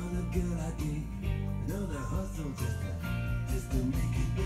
Another good idea. Another hustle just to, just to make it.